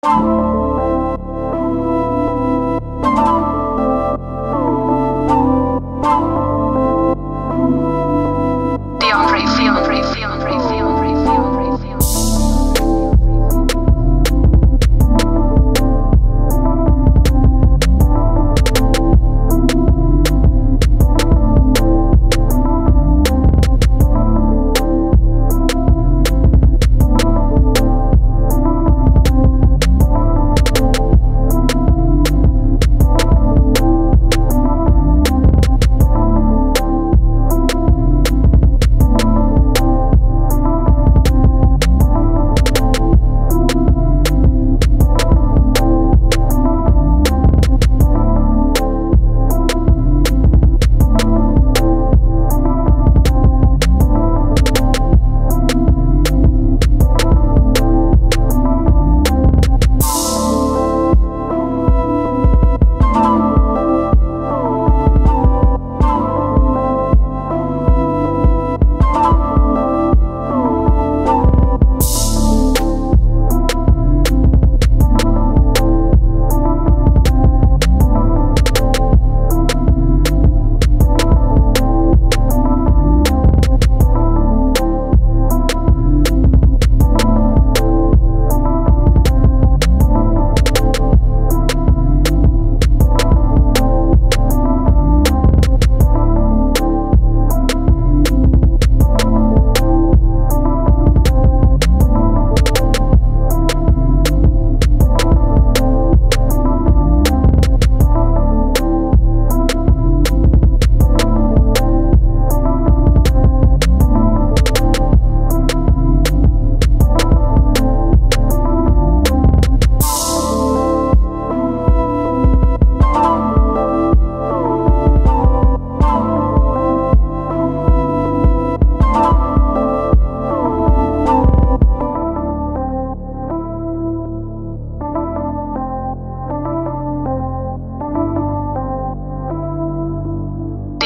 DeAndre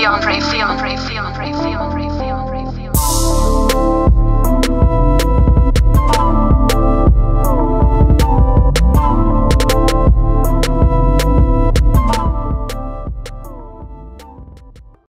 DeAndre Fielder, Fielder, Fielder, Fielder.